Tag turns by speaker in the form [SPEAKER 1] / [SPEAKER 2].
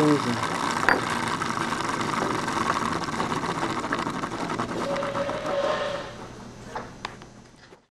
[SPEAKER 1] coisa.